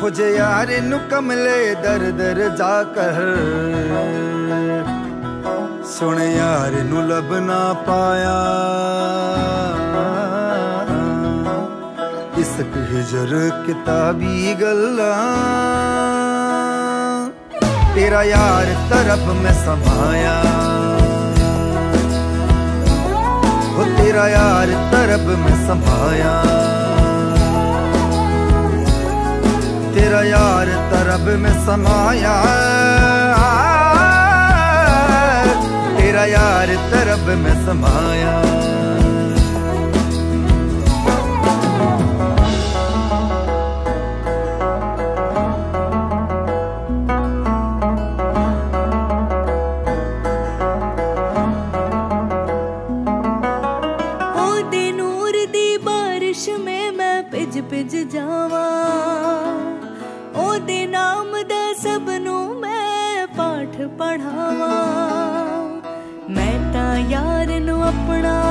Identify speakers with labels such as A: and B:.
A: ਖੁਜ ਯਾਰ ਨੂੰ ਕਮਲੇ ਦਰ ਦਰ ਜਾ ਕਰ। ਸੁਣ ਯਾਰ ਨੂੰ ਲੱਭ ਨਾ ਪਾਇਆ। ਇਸਕ ਹਿਜਰ ਕਿਤਾਬੀ ਗੱਲਾਂ ਤੇਰਾ ਯਾਰ ਤਰਫ ਮੈਂ ਸਮਾਇਆ ਹੋ ਤੇਰਾ ਯਾਰ ਤਰਫ ਮੈਂ ਸਮਾਇਆ ਤਰਫ ਮੈਂ ਸਮਾਇਆ ਤੇਰਾ ਯਾਰ ਤਰਫ ਮੈਂ ਸਮਾਇਆ।
B: ਭਿਜ ਭਿਜ ਪੜਾਵਾਂ ਮੈਂ ਤਾਂ ਯਾਰ ਨੂੰ ਆਪਣਾ